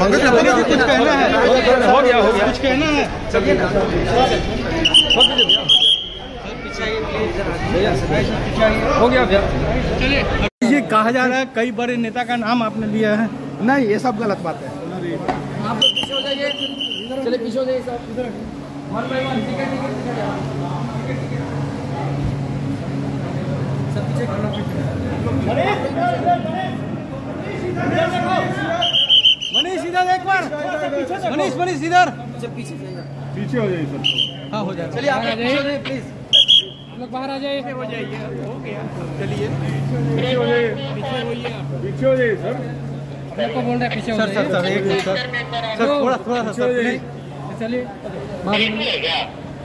पंकज जी कुछ कहना है? हो गया हो गया कुछ कहना है? हो गया भैया ये कहा जा रहा है कई बड़े नेता का नाम आपने लिया है। नहीं ये सब गलत बात है। आप लोग पीछे हो जाइए। चलिए पीछे हो जाइए सब one by one ticket ticket ticket सब पीछे मनीष इधर एक बार। मनीष मनीष इधर। पीछे पीछे हो जाइए सर। हाँ हो जाए चलिए आप लोग पीछे हो जाइए प्लीज़ लोग बाहर आ जाइए। पीछे हो जाइए। पीछे हो जाइए। सर। को बोल रहे हैं पीछे सर सर सर एक मिनट सर। सर थोड़ा थोड़ा सा सर चलिए।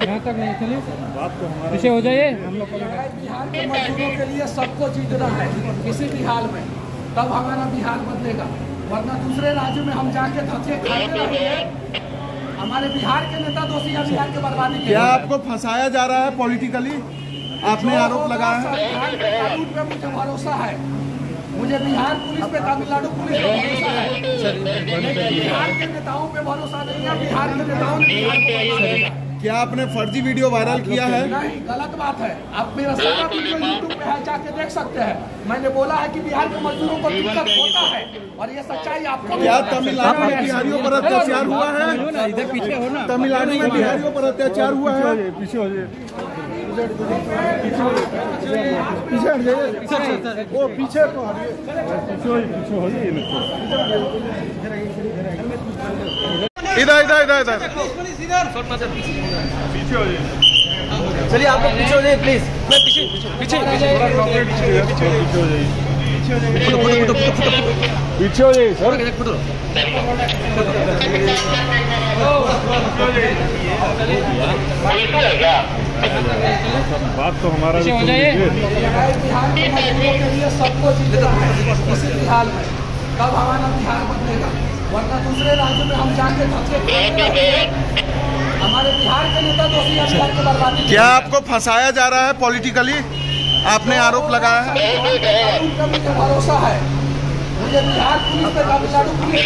यहाँ तक नहीं चलिए। बात तो हमारा पीछे हो जाइए। हम लोग बिहार के मजदूरों के लिए सबको जीतना है किसी भी हाल में। तब हमारा बिहार बदलेगा। वरना दूसरे राज्य में हम जाके धक्के खाते रहेंगे हमारे बिहार के नेता दोषी हैं बिहार के बर्बादी के क्या आपको फंसाया जा रहा है पॉलिटिकली आपने आरोप लगाया है? कानून पे मुझे भरोसा है। मुझे बिहार पुलिस पे तमिलनाडु पुलिस पे भरोसा है। बिहार के नेताओं पे भरोसा नहीं है बिहार के नेताओं ने बिहार को बर्बाद किया। आपने फर्जी वीडियो वायरल किया है? नहीं गलत बात है। आप मेरा सारा वीडियो यूट्यूब पे है जाके देख सकते हैं। मैंने बोला है कि बिहार के मजदूरों को दिक्कत होता है और ये सच्चाई आपको भी क्या तमिलनाडु में बिहारियों पर अत्याचार हुआ है? इधर पीछे हो ना। तमिलनाडु में बिहारियों पर अत्याचार हुआ है? पीछे हो जाइए। पीछे हट जाइए। सर सर सर वो पीछे तो पीछे हो पीछे हो जाइए। इधर इधर इधर इधर। पीछे चलिए आप लोग पीछे हो जाइए प्लीज़ मैं पीछे पीछे पीछे पीछे। हो जाइए पीछे हो जाइए सर। बात तो हमारा हो सबको है भी में तब हमारा बिहार बदलेगा वरना दूसरे राज्यों में हम जाके धक्के हमारे बिहार के नेता दोषी हैं बिहार के बर्बादी क्या आपको फंसाया जा रहा है पॉलिटिकली आपने आरोप लगाया है? मुझे भरोसा है। मुझे बिहार पुलिस पे तमिलनाडु पुलिस।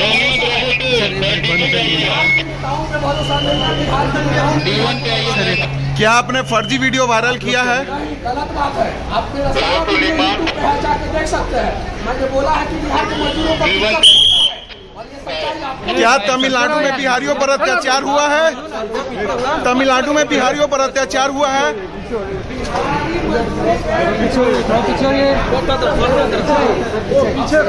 क्या आपने फर्जी वीडियो वायरल किया है? गलत बात है। आप मेरा देख सकते हैं। मैंने बोला है कि बिहार के मजदूरों को दिक्कत होता है और ये सच्चाई आपको क्या तमिलनाडु में बिहारियों पर अत्याचार हुआ है? तमिलनाडु में बिहारियों पर अत्याचार हुआ है? पीछे